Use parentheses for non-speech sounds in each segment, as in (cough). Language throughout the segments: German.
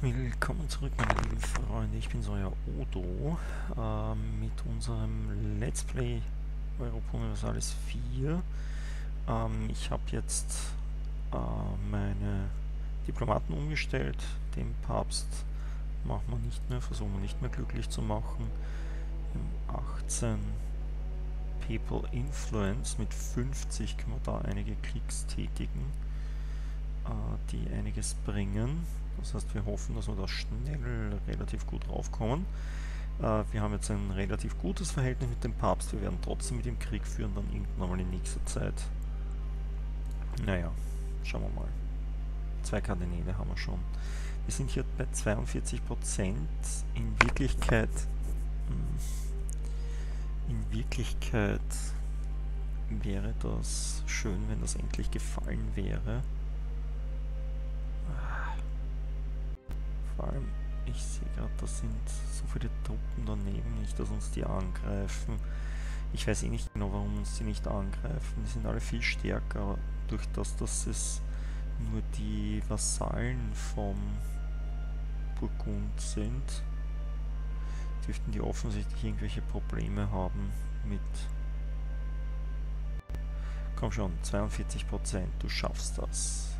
Willkommen zurück, meine lieben Freunde. Ich bin euer Odo äh, mit unserem Let's Play Europa Universalis 4. Ähm, ich habe jetzt äh, meine Diplomaten umgestellt. Den Papst machen wir nicht mehr, versuchen wir nicht mehr glücklich zu machen. Im 18 People Influence mit 50 können wir da einige Klicks tätigen, äh, die einiges bringen. Das heißt, wir hoffen, dass wir da schnell relativ gut raufkommen. Äh, wir haben jetzt ein relativ gutes Verhältnis mit dem Papst. Wir werden trotzdem mit ihm Krieg führen, dann irgendwann mal in nächster Zeit. Naja, schauen wir mal. Zwei Kardinäle haben wir schon. Wir sind hier bei 42 Prozent. In Wirklichkeit... Hm, in Wirklichkeit wäre das schön, wenn das endlich gefallen wäre. Vor allem, ich sehe gerade, da sind so viele Truppen daneben, nicht, dass uns die angreifen. Ich weiß eh nicht genau, warum uns die nicht angreifen. Die sind alle viel stärker, durch das, dass es nur die Vasallen vom Burgund sind. Dürften die offensichtlich irgendwelche Probleme haben mit... Komm schon, 42%, du schaffst das.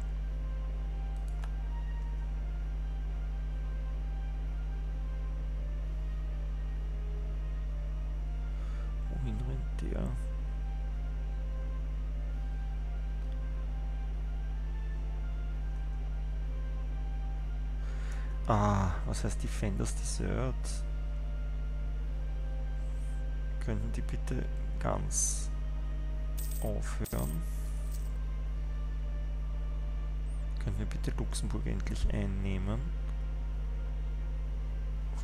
Was heißt Defenders Desert? Könnten die bitte ganz aufhören? Können wir bitte Luxemburg endlich einnehmen?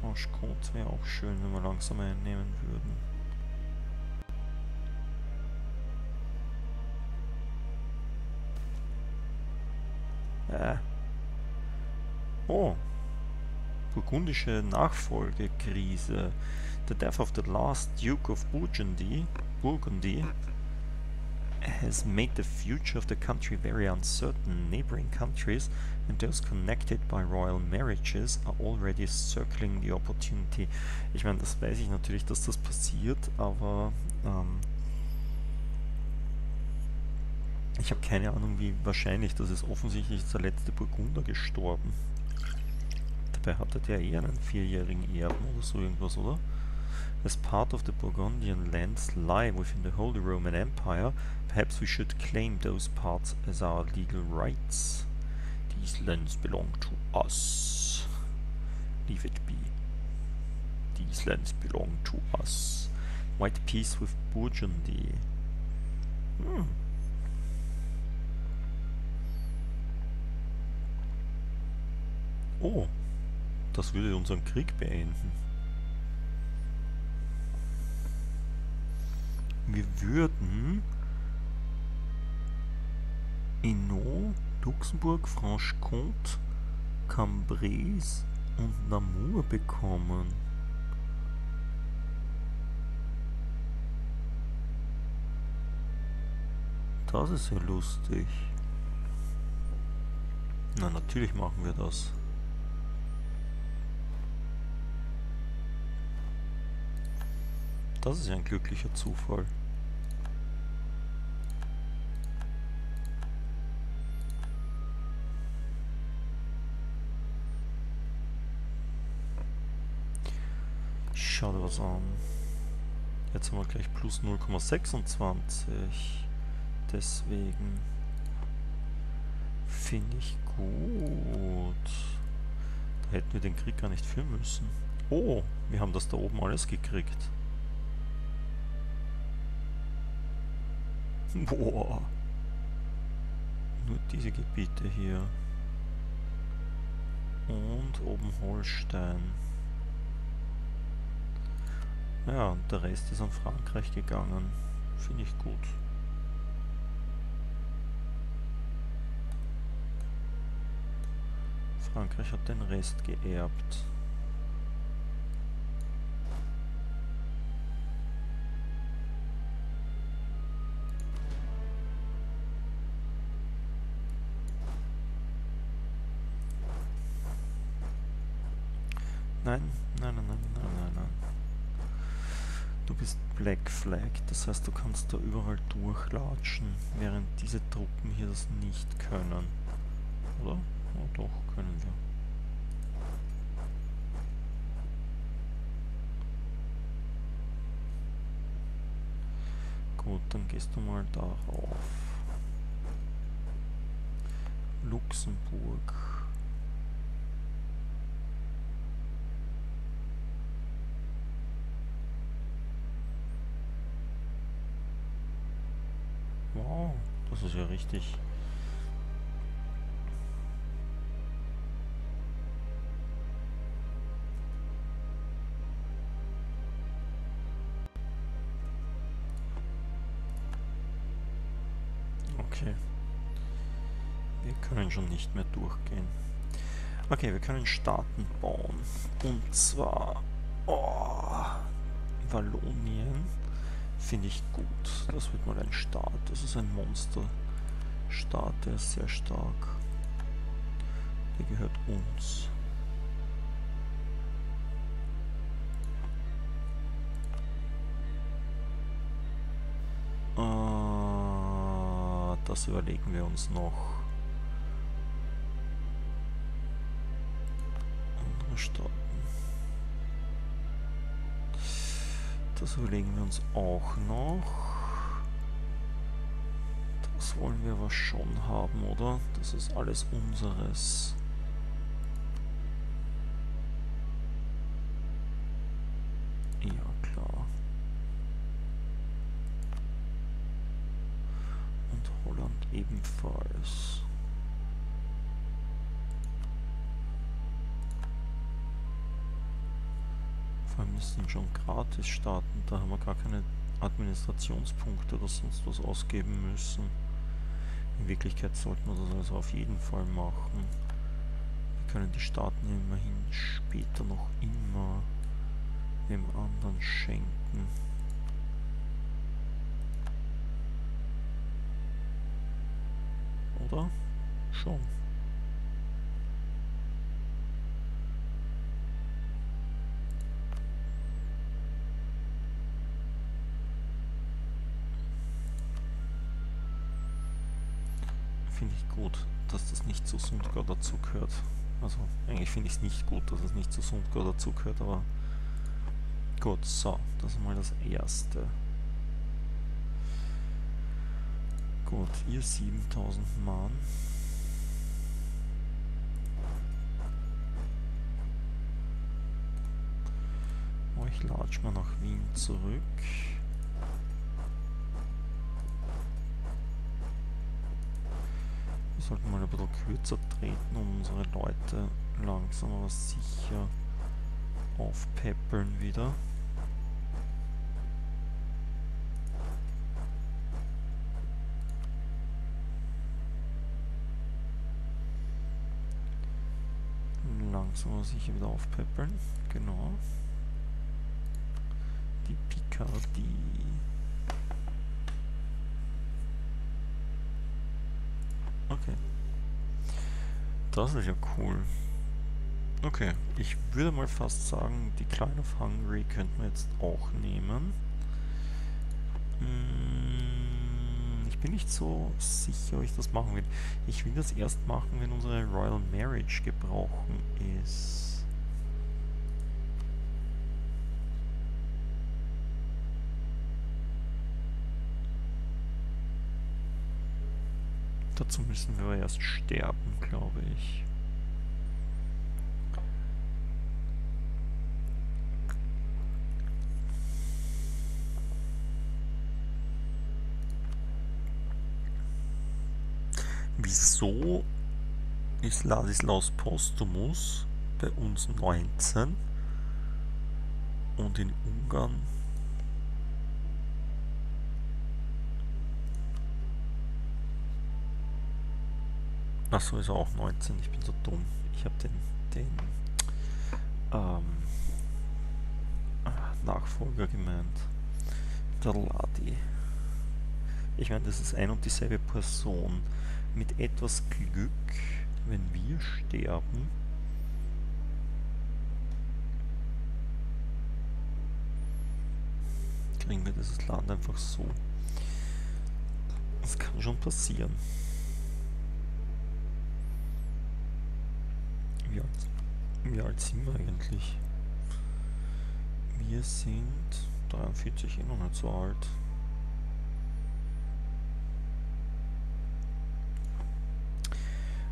Franche-Comte wäre auch schön, wenn wir langsam einnehmen würden. Äh. Oh. Burgundische Nachfolgekrise. The death of the last Duke of Burgundy, Burgundy has made the future of the country very uncertain. Neighboring countries and those connected by royal marriages are already circling the opportunity. Ich meine, das weiß ich natürlich, dass das passiert, aber ähm, ich habe keine Ahnung, wie wahrscheinlich das ist. Offensichtlich ist der letzte Burgunder gestorben. Dabei hatte der eher einen vierjährigen Erben oder so irgendwas, oder? As part of the Burgundian lands lie within the Holy Roman Empire, perhaps we should claim those parts as our legal rights. These lands belong to us. Leave it be. These lands belong to us. White peace with Burgundy. Hmm. Oh, das würde unseren Krieg beenden. Wir würden Hainaut, Luxemburg, Franche-Comte, Cambrai und Namur bekommen. Das ist ja lustig. Na, natürlich machen wir das. Das ist ja ein glücklicher Zufall. Schau dir was an. Jetzt haben wir gleich plus 0,26. Deswegen finde ich gut. Da hätten wir den Krieg gar nicht führen müssen. Oh, wir haben das da oben alles gekriegt. Boah. Nur diese Gebiete hier. Und oben Holstein. Ja, und der Rest ist an Frankreich gegangen. Finde ich gut. Frankreich hat den Rest geerbt. Das heißt, du kannst da überall durchlatschen, während diese Truppen hier das nicht können. Oder? Ja, doch, können wir. Gut, dann gehst du mal darauf. Luxemburg. Wow, das ist ja richtig. Okay. Wir können schon nicht mehr durchgehen. Okay, wir können Staaten bauen. Und zwar... Oh, Wallonien finde ich gut. Das wird mal ein Staat. Das ist ein Der ist sehr stark. Der gehört uns. Äh, das überlegen wir uns noch. Andere Staaten. Das überlegen wir uns auch noch. Das wollen wir aber schon haben, oder? Das ist alles unseres. Ja, klar. Und Holland ebenfalls. Vor allem das sind schon gratis starten, da haben wir gar keine Administrationspunkte oder sonst was ausgeben müssen. In Wirklichkeit sollten wir das also auf jeden Fall machen. Wir können die Staaten immerhin später noch immer dem anderen schenken. Oder? Schon. Finde ich gut, dass das nicht zu Sundgau dazu gehört. Also eigentlich finde ich es nicht gut, dass es nicht zu Sundgau dazu gehört, aber gut, so, das ist mal das erste. Gut, ihr 7000 Mann. Euch latsch mal nach Wien zurück. Sollten mal ein bisschen kürzer treten, um unsere Leute langsam aber sicher aufpeppeln wieder. Langsam aber sicher wieder aufpeppeln, genau. Die Picardie. Okay. Das ist ja cool. Okay, ich würde mal fast sagen, die Kleine of Hungary könnten wir jetzt auch nehmen. Hm, ich bin nicht so sicher, ob ich das machen will. Ich will das erst machen, wenn unsere Royal Marriage gebrochen ist. Dazu müssen wir erst sterben, glaube ich. Wieso ist Ladislaus Postumus bei uns 19 und in Ungarn Achso, ist er auch 19. Ich bin so dumm. Ich habe den, den ähm, ah, Nachfolger gemeint. Der Ladi. Ich meine, das ist ein und dieselbe Person. Mit etwas Glück, wenn wir sterben, kriegen wir dieses Land einfach so. Das kann schon passieren. Wie alt, wie alt sind wir eigentlich? Wir sind 43, eh noch nicht so alt.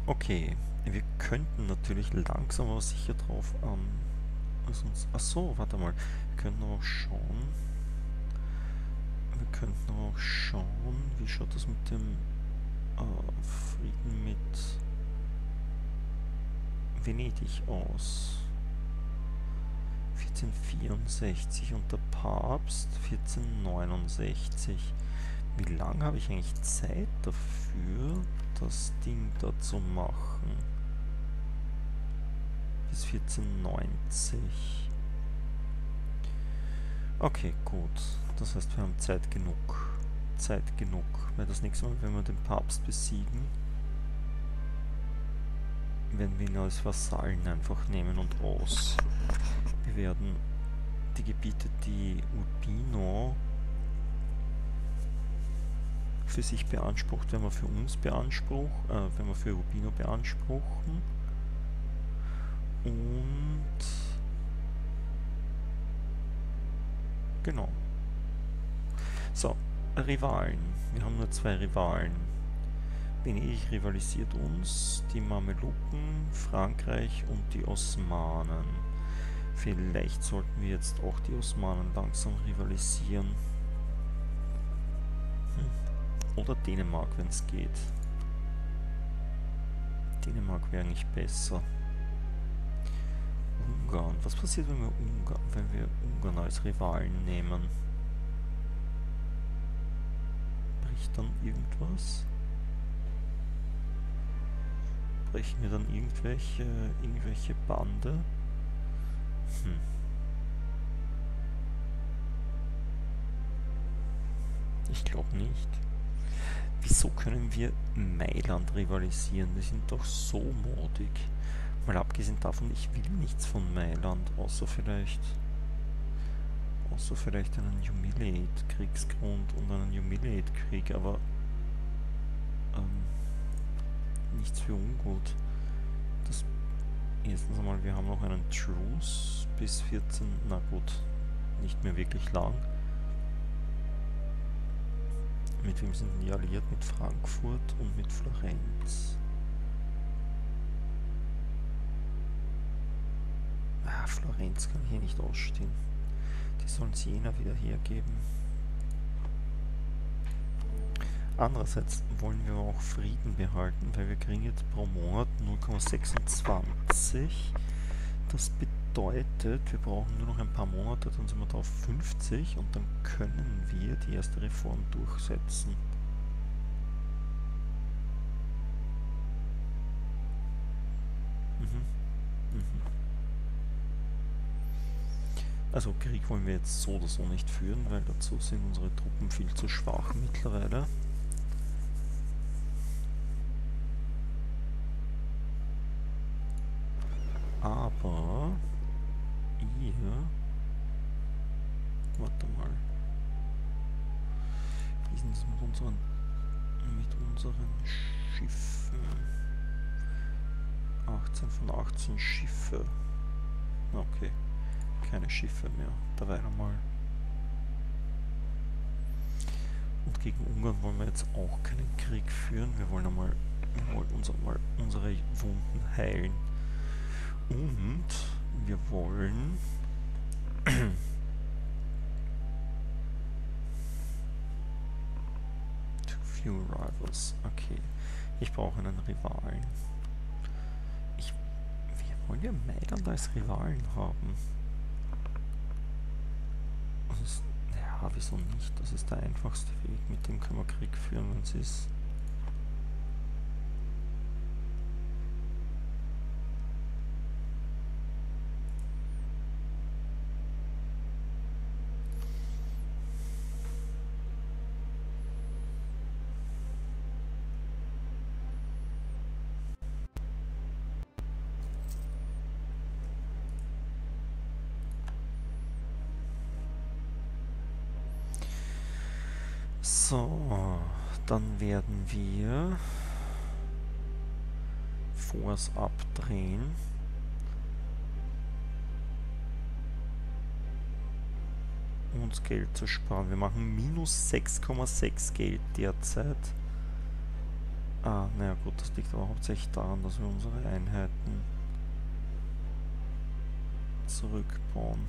Okay, wir könnten natürlich langsam aber sicher drauf an. Ähm, achso, warte mal. Wir könnten auch schauen. Wir könnten auch schauen, wie schaut das mit dem äh, Frieden mit Venedig aus. 1464 und der Papst 1469. Wie lange habe ich eigentlich Zeit dafür, das Ding da zu machen? Bis 1490. Okay, gut. Das heißt, wir haben Zeit genug. Zeit genug. Weil das nächste Mal, wenn wir den Papst besiegen, werden wir ihn als Vasallen einfach nehmen und aus. Wir werden die Gebiete, die Urbino für sich beansprucht, wenn wir für uns beanspruchen, äh, wenn wir für Urbino beanspruchen. Und genau. So, Rivalen. Wir haben nur zwei Rivalen. Venedig rivalisiert uns, die Mameluken, Frankreich und die Osmanen. Vielleicht sollten wir jetzt auch die Osmanen langsam rivalisieren. Hm. Oder Dänemark, wenn es geht. Dänemark wäre eigentlich besser. Ungarn. Was passiert, wenn wir Ungarn, wenn wir Ungarn als Rivalen nehmen? Bricht dann irgendwas? Brechen wir dann irgendwelche, irgendwelche Bande? Hm. Ich glaube nicht. Wieso können wir Mailand rivalisieren? Die sind doch so modig. Mal abgesehen davon, ich will nichts von Mailand, außer vielleicht außer vielleicht einen Humiliate-Kriegsgrund und einen Humiliate-Krieg, aber ähm, nichts für ungut. Das erstens einmal, wir haben noch einen Truce bis 14, na gut, nicht mehr wirklich lang. Mit wem sind die alliiert? Mit Frankfurt und mit Florenz. Ah, Florenz kann hier nicht ausstehen. Die sollen Siena wieder hergeben. Andererseits wollen wir auch Frieden behalten, weil wir kriegen jetzt pro Monat 0,26. Das bedeutet, wir brauchen nur noch ein paar Monate, dann sind wir da auf 50 und dann können wir die erste Reform durchsetzen. Mhm. Mhm. Also Krieg wollen wir jetzt so oder so nicht führen, weil dazu sind unsere Truppen viel zu schwach mittlerweile. Aber ihr... Warte mal. Wie sind es mit unseren mit unseren Schiffen? 18 von 18 Schiffe. Okay. Keine Schiffe mehr. Da wäre mal. Und gegen Ungarn wollen wir jetzt auch keinen Krieg führen. Wir wollen einmal, wir wollen uns einmal unsere Wunden heilen. Und wir wollen (clears throat) Too few rivals. Okay. Ich brauche einen Rivalen. Ich, wir wollen wir Mailand als Rivalen haben? Das ist, ja, wieso nicht? Das ist der einfachste Weg. Mit dem können wir Krieg führen, wenn es ist. So, dann werden wir Force abdrehen. uns Geld zu sparen. Wir machen minus 6,6 Geld derzeit. Ah, naja gut, das liegt aber hauptsächlich daran, dass wir unsere Einheiten zurückbauen.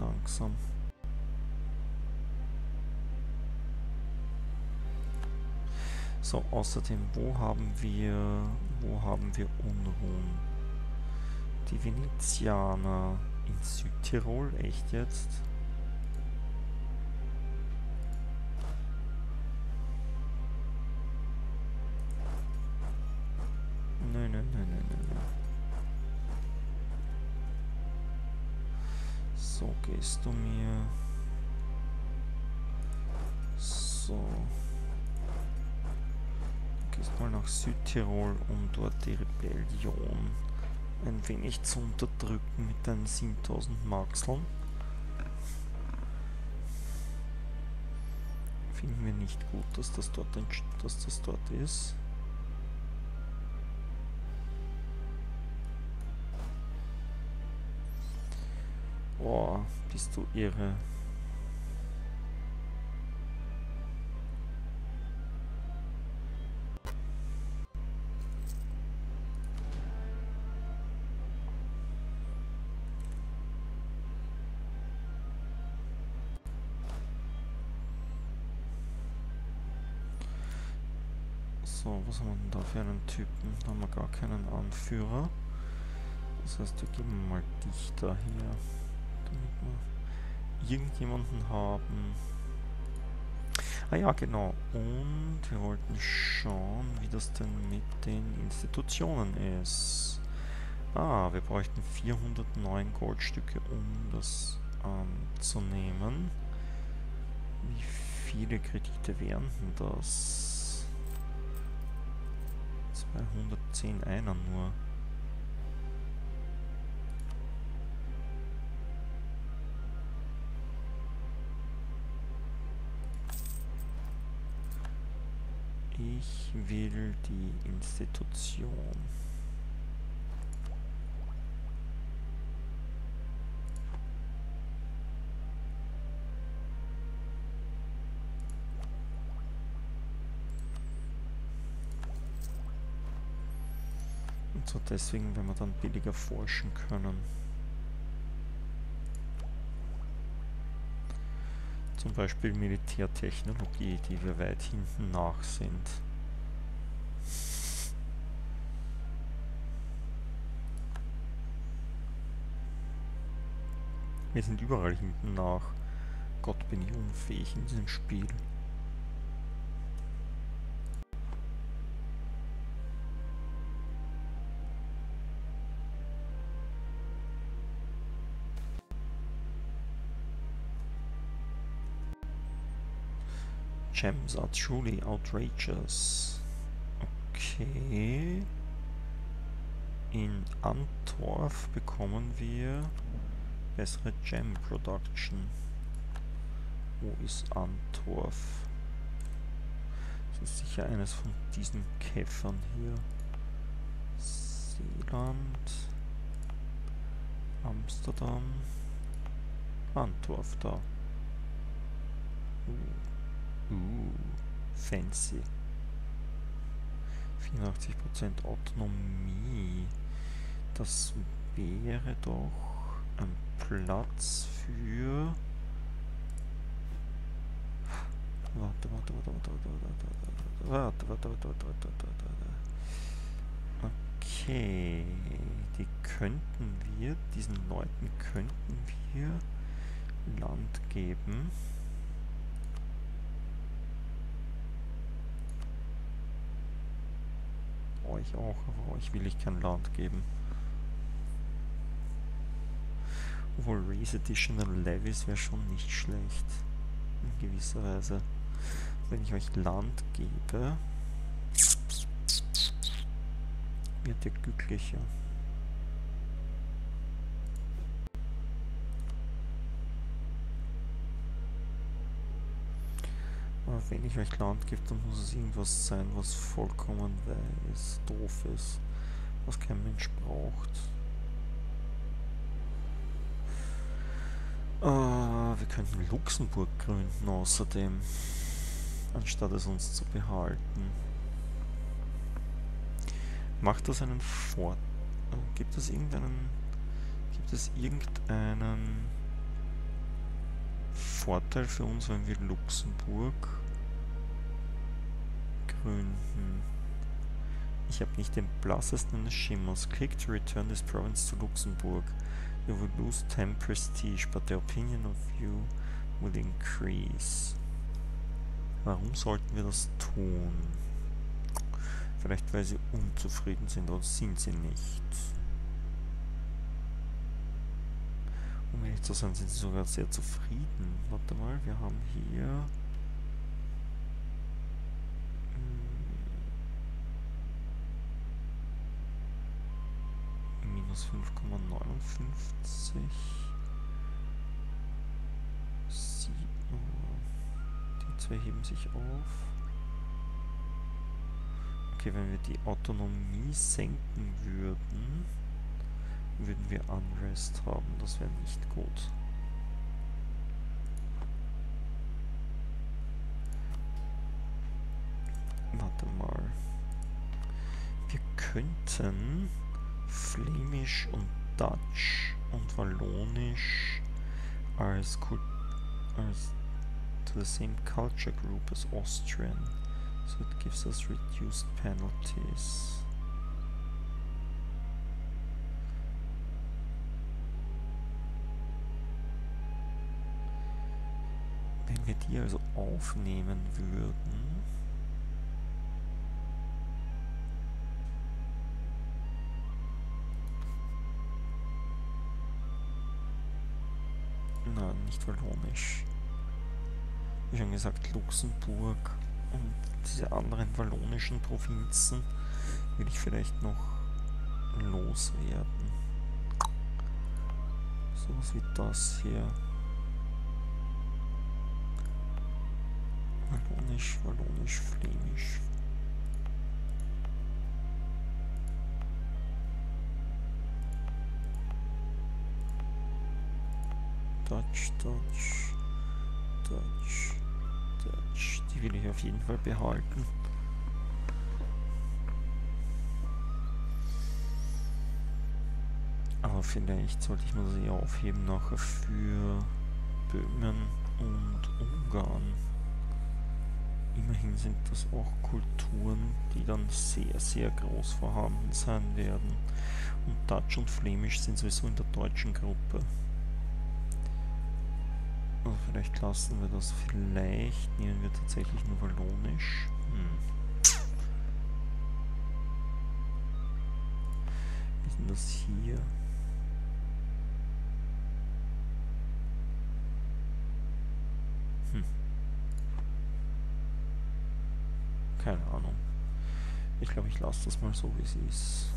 Langsam. So, außerdem, wo haben wir, wo haben wir Unruhen? Die Venezianer in Südtirol, echt jetzt? Nö, nö, nö, nö, nö. So, gehst du mir... So gehst mal nach Südtirol, um dort die Rebellion ein wenig zu unterdrücken mit deinen 7000 Markseln. Finden wir nicht gut, dass das dort, dass das dort ist. Boah, bist du irre. Typen? Da haben wir gar keinen Anführer. Das heißt, wir geben mal dich daher, damit wir irgendjemanden haben. Ah ja, genau. Und wir wollten schauen, wie das denn mit den Institutionen ist. Ah, wir bräuchten 409 Goldstücke, um das ähm. Wie viele Kredite wären denn das? 210 einer nur. Ich will die Institution. So deswegen, wenn wir dann billiger forschen können. Zum Beispiel Militärtechnologie, die wir weit hinten nach sind. Wir sind überall hinten nach. Gott bin ich unfähig in diesem Spiel. Gems are truly outrageous. Okay. In Antorf bekommen wir bessere Gem Production. Wo ist Antorf? Das ist sicher eines von diesen Käfern hier. Seeland. Amsterdam. Antorf da. Uh. Uh, fancy. 84% Autonomie. Das wäre doch ein Platz für... Warte, warte, warte, warte, warte, warte, warte, warte, warte, warte, warte, warte, warte. Okay, die könnten wir, diesen Leuten könnten wir Land geben. Euch auch, aber euch will ich kein Land geben. Obwohl Raise Additional Levies wäre schon nicht schlecht. In gewisser Weise. Wenn ich euch Land gebe, wird ihr glücklicher. Wenn ich euch Land gibt, dann muss es irgendwas sein, was vollkommen weiß, doof ist, was kein Mensch braucht. Äh, wir könnten Luxemburg gründen außerdem, anstatt es uns zu behalten. Macht das einen Vorteil? Äh, gibt es irgendeinen... Gibt es irgendeinen Vorteil für uns, wenn wir Luxemburg gründen? Ich habe nicht den blassesten Schimmers. Click to return this province to Luxemburg. You will lose 10 prestige, but the opinion of you will increase. Warum sollten wir das tun? Vielleicht weil sie unzufrieden sind, oder sind sie nicht. Um ehrlich zu sein, sind sie sogar sehr zufrieden. Warte mal, wir haben hier... Hm, minus 5,59. Die zwei heben sich auf. Okay, wenn wir die Autonomie senken würden, würden wir Unrest haben. Das wäre nicht gut. Warte mal. Wir könnten Flämisch und Dutch und Wallonisch als, als to the same culture group as Austrian. So it gives us reduced penalties. Wenn wir die also aufnehmen würden, nicht wallonisch. Wie schon gesagt, Luxemburg und diese anderen wallonischen Provinzen will ich vielleicht noch loswerden. So was wie das hier. Wallonisch, Wallonisch, Flämisch. Dutch, Dutch, Dutch. Die will ich auf jeden Fall behalten. Aber vielleicht sollte ich mir eher aufheben nachher für Böhmen und Ungarn. Immerhin sind das auch Kulturen, die dann sehr, sehr groß vorhanden sein werden. Und Dutch und Flämisch sind sowieso in der deutschen Gruppe. Also vielleicht lassen wir das, vielleicht nehmen wir tatsächlich nur Wallonisch. Hm. Wie ist denn das hier? Hm. Keine Ahnung. Ich glaube, ich lasse das mal so, wie es ist.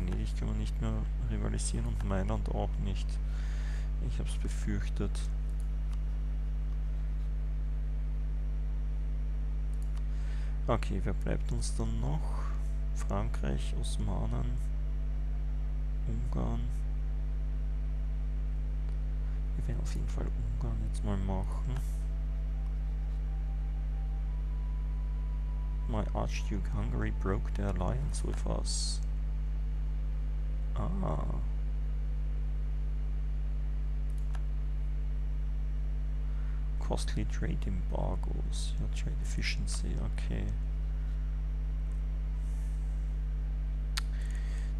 Nicht mehr rivalisieren und Mailand auch nicht. Ich habe es befürchtet. Okay, wer bleibt uns dann noch? Frankreich, Osmanen, Ungarn. Wir werden auf jeden Fall Ungarn jetzt mal machen. My Archduke Hungary broke the alliance with us. Ah. Costly trade embargoes. Ja, trade efficiency, okay.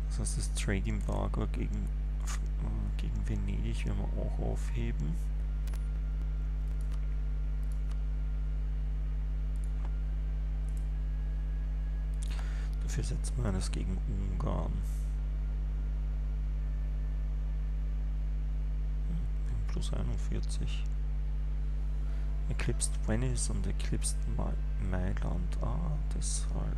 Das heißt, das Trade Embargo gegen, äh, gegen Venedig werden wir auch aufheben. Dafür setzen wir eines gegen Ungarn. Plus 41. Eclipsed Venice und Eclipsed Mailand. Ah, deshalb.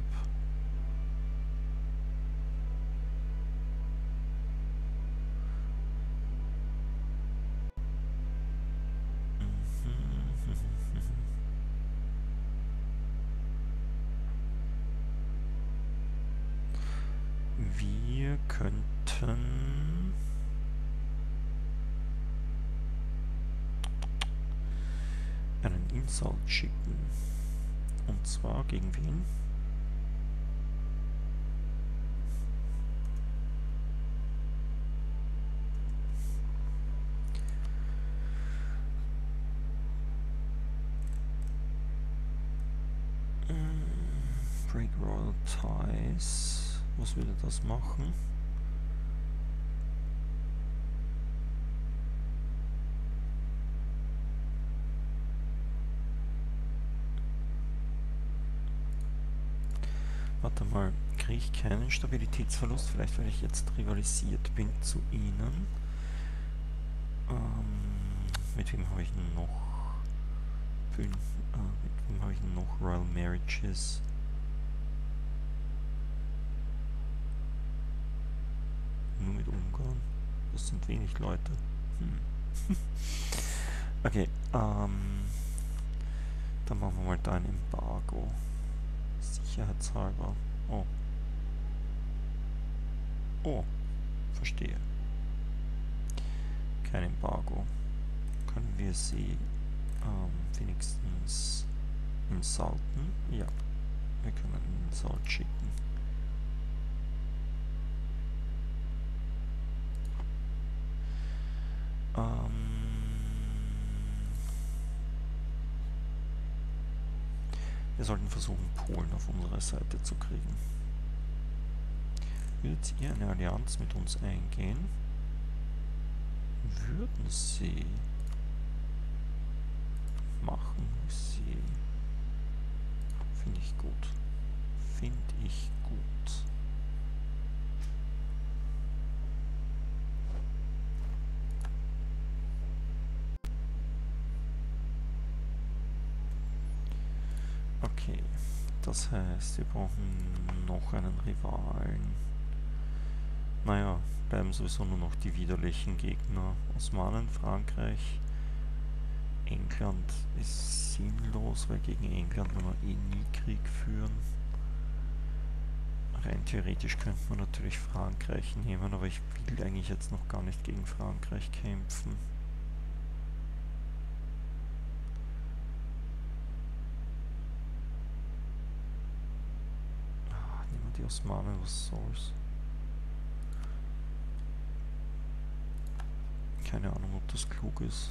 Was würde das machen? Warte mal, kriege ich keinen Stabilitätsverlust? Vielleicht, weil ich jetzt rivalisiert bin zu ihnen. Ähm, mit wem habe ich noch? Bin, äh, mit wem habe ich noch Royal Marriages? Nur mit Ungarn. Das sind wenig Leute. Hm. (laughs) okay, ähm, dann machen wir mal da ein Embargo. Sicherheitshalber. Oh. Oh, verstehe. Kein Embargo. Können wir sie ähm, wenigstens insulten? Ja, wir können einen Insult schicken. Ähm wir sollten versuchen, Polen auf unsere Seite zu kriegen. Würdet ihr eine Allianz mit uns eingehen? Würden sie machen sie. Finde ich gut. Finde ich gut. Okay, das heißt, wir brauchen noch einen Rivalen. Naja, bleiben sowieso nur noch die widerlichen Gegner. Osmanen, Frankreich, England ist sinnlos, weil gegen England werden wir eh nie Krieg führen. Rein theoretisch könnte man natürlich Frankreich nehmen, aber ich will eigentlich jetzt noch gar nicht gegen Frankreich kämpfen. Die Osmanen, was soll's. Keine Ahnung, ob das klug ist.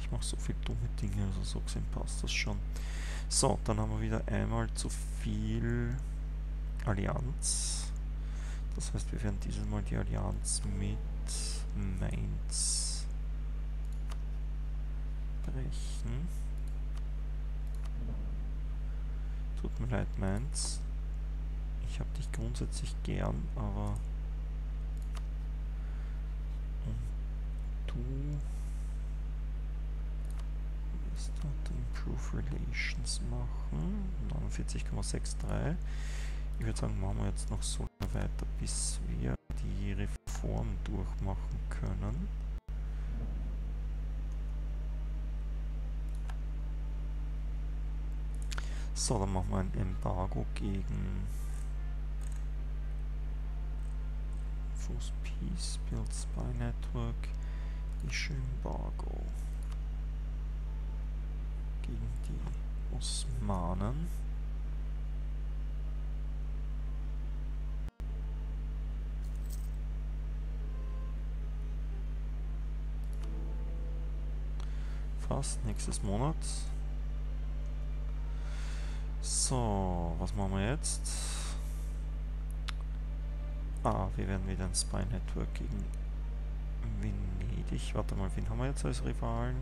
Ich mache so viele dumme Dinge, also so gesehen passt das schon. So, dann haben wir wieder einmal zu viel Allianz. Das heißt, wir werden dieses Mal die Allianz mit Mainz brechen. Tut mir leid, Mainz. Ich habe dich grundsätzlich gern, aber... Und du... Wirst dort Improve Relations machen. 49,63. Ich würde sagen, machen wir jetzt noch so weiter, bis wir die Reform durchmachen können. So, dann machen wir ein Embargo gegen Force Peace, Build Spy Network, Issue Embargo gegen die Osmanen. Fast nächstes Monat. So, was machen wir jetzt? Ah, wir werden wieder ein Spy Network gegen Venedig. Warte mal, wen haben wir jetzt als Rivalen?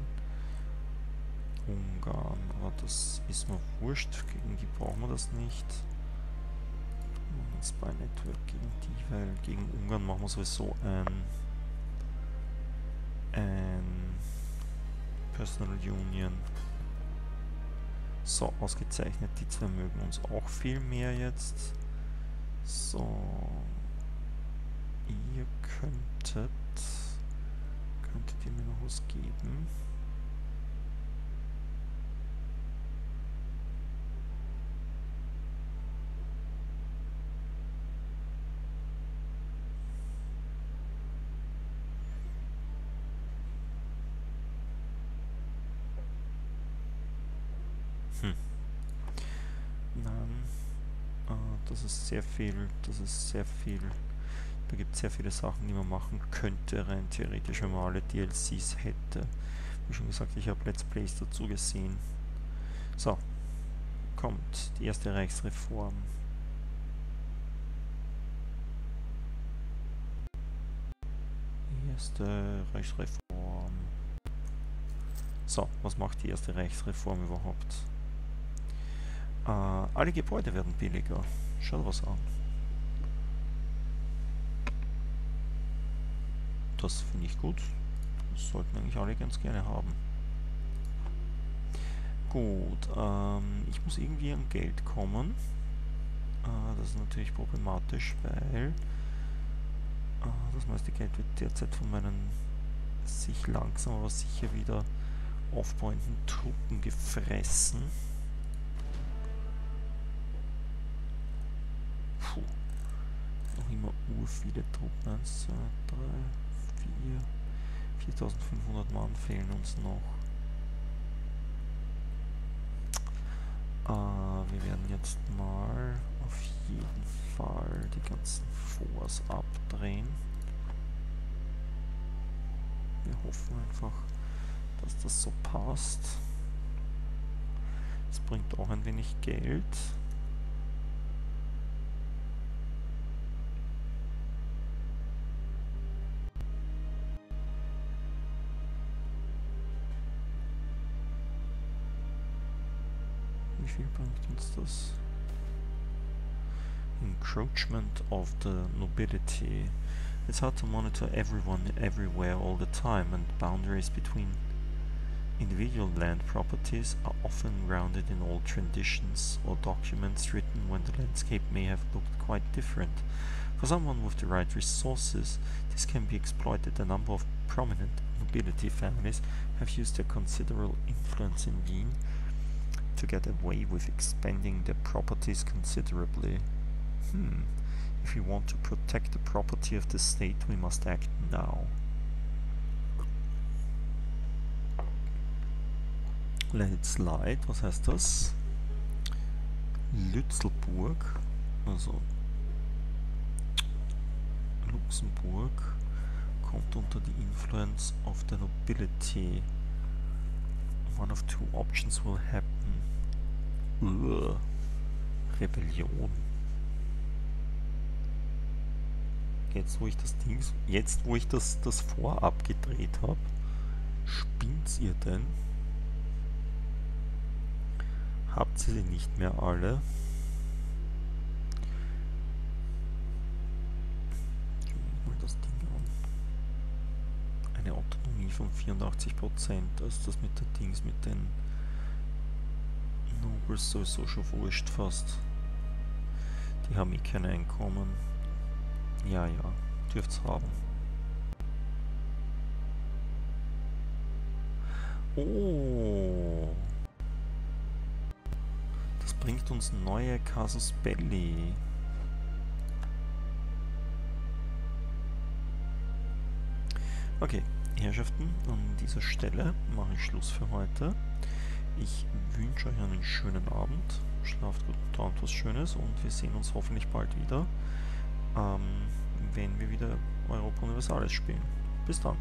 Ungarn, aber das ist mir wurscht. Gegen die brauchen wir das nicht. Ein Spy Network gegen die, weil gegen Ungarn machen wir sowieso ein, ein Personal Union. So, ausgezeichnet. Die zwei mögen uns auch viel mehr jetzt. So. Ihr könntet... Könntet ihr mir noch was geben? Hm. Nein. Äh, das ist sehr viel, das ist sehr viel. Da gibt es sehr viele Sachen, die man machen könnte, rein theoretisch, wenn man alle DLCs hätte. Wie schon gesagt, ich habe Let's Plays dazu gesehen. So, kommt die erste Reichsreform. Erste Reichsreform. So, was macht die erste Reichsreform überhaupt? Äh, alle Gebäude werden billiger. Schau was an. Das finde ich gut. Das sollten eigentlich alle ganz gerne haben. Gut, ähm, ich muss irgendwie an Geld kommen. Äh, das ist natürlich problematisch, weil äh, das meiste Geld wird derzeit von meinen sich langsam aber sicher wieder aufbauenden Truppen gefressen. Puh. Noch immer ur viele Truppen. 1, 2, 3, 4, 4500 Mann fehlen uns noch. Äh, wir werden jetzt mal auf jeden Fall die ganzen Forts abdrehen. Wir hoffen einfach, dass das so passt. Es bringt auch ein wenig Geld. Encroachment of the nobility. It's hard to monitor everyone everywhere all the time and boundaries between individual land properties are often grounded in old traditions or documents written when the landscape may have looked quite different. For someone with the right resources, this can be exploited. A number of prominent nobility families have used their considerable influence in Wien to get away with expanding their properties considerably. Hmm. If we want to protect the property of the state, we must act now. Let it slide, was heißt das? Lützelburg, also Luxemburg, kommt unter die Influence of the nobility. One of two options will happen. Rebellion. Jetzt wo ich das Ding, jetzt wo ich das, das vorab gedreht habe, spinnt's ihr denn? Habt ihr sie nicht mehr alle? mal das Ding an. Eine Autonomie von 84%, also das mit der Dings mit den Nobles sowieso schon wurscht fast. Die haben eh kein Einkommen. Ja, ja, dürft's haben. Oh. Das bringt uns neue Casus Belli. Okay, Herrschaften, an dieser Stelle mache ich Schluss für heute. Ich wünsche euch einen schönen Abend, schlaft gut, träumt was Schönes und wir sehen uns hoffentlich bald wieder, ähm, wenn wir wieder Europa Universalis spielen. Bis dann.